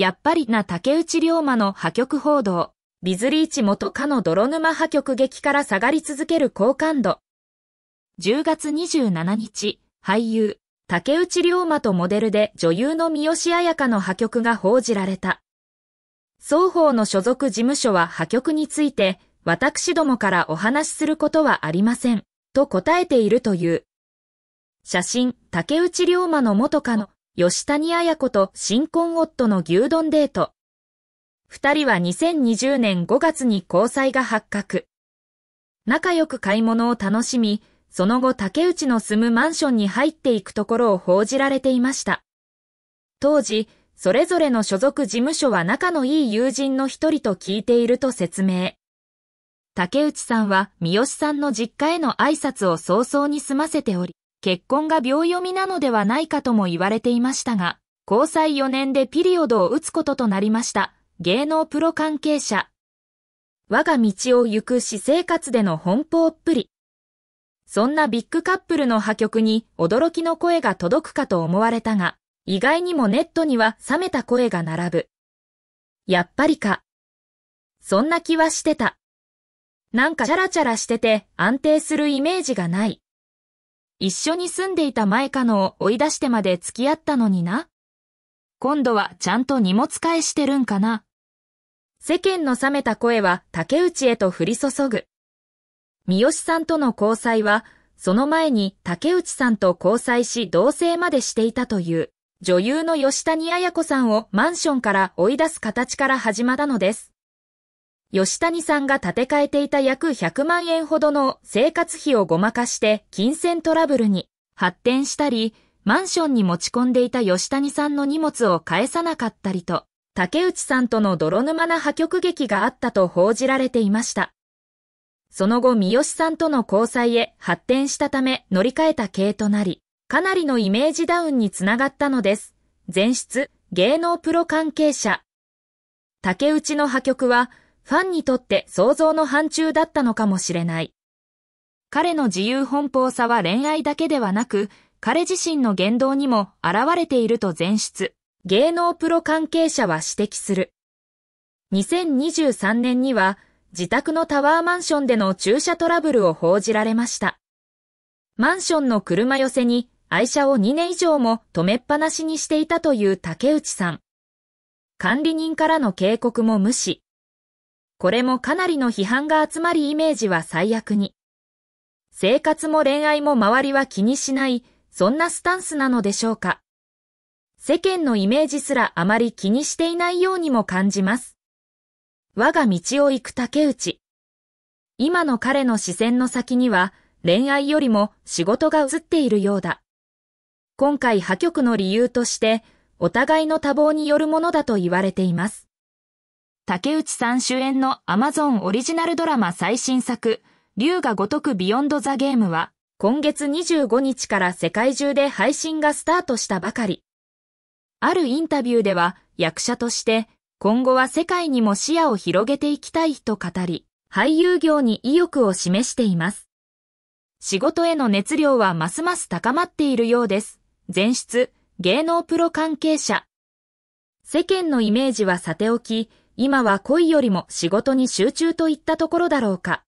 やっぱりな竹内龍馬の破局報道。ビズリーチ元かの泥沼破局劇から下がり続ける好感度。10月27日、俳優、竹内龍馬とモデルで女優の三好彩香の破局が報じられた。双方の所属事務所は破局について、私どもからお話しすることはありません、と答えているという。写真、竹内龍馬の元カノ、吉谷彩子と新婚夫の牛丼デート。二人は2020年5月に交際が発覚。仲良く買い物を楽しみ、その後竹内の住むマンションに入っていくところを報じられていました。当時、それぞれの所属事務所は仲のいい友人の一人と聞いていると説明。竹内さんは三好さんの実家への挨拶を早々に済ませており、結婚が秒読みなのではないかとも言われていましたが、交際4年でピリオドを打つこととなりました。芸能プロ関係者。我が道を行く私生活での奔放っぷり。そんなビッグカップルの破局に驚きの声が届くかと思われたが、意外にもネットには冷めた声が並ぶ。やっぱりか。そんな気はしてた。なんかチャラチャラしてて安定するイメージがない。一緒に住んでいた前かのを追い出してまで付き合ったのにな。今度はちゃんと荷物返してるんかな。世間の冷めた声は竹内へと降り注ぐ。三好さんとの交際は、その前に竹内さんと交際し同棲までしていたという、女優の吉谷彩子さんをマンションから追い出す形から始まったのです。吉谷さんが建て替えていた約100万円ほどの生活費をごまかして金銭トラブルに発展したり、マンションに持ち込んでいた吉谷さんの荷物を返さなかったりと、竹内さんとの泥沼な破局劇があったと報じられていました。その後三好さんとの交際へ発展したため乗り換えた系となり、かなりのイメージダウンにつながったのです。前出、芸能プロ関係者。竹内の破局は、ファンにとって想像の範疇だったのかもしれない。彼の自由奔放さは恋愛だけではなく、彼自身の言動にも現れていると前出。芸能プロ関係者は指摘する。2023年には自宅のタワーマンションでの駐車トラブルを報じられました。マンションの車寄せに愛車を2年以上も止めっぱなしにしていたという竹内さん。管理人からの警告も無視。これもかなりの批判が集まりイメージは最悪に。生活も恋愛も周りは気にしない、そんなスタンスなのでしょうか。世間のイメージすらあまり気にしていないようにも感じます。我が道を行く竹内。今の彼の視線の先には恋愛よりも仕事が映っているようだ。今回破局の理由としてお互いの多忙によるものだと言われています。竹内さん主演のアマゾンオリジナルドラマ最新作、竜が如くビヨンドザゲームは今月25日から世界中で配信がスタートしたばかり。あるインタビューでは役者として今後は世界にも視野を広げていきたいと語り、俳優業に意欲を示しています。仕事への熱量はますます高まっているようです。前出、芸能プロ関係者。世間のイメージはさておき、今は恋よりも仕事に集中といったところだろうか。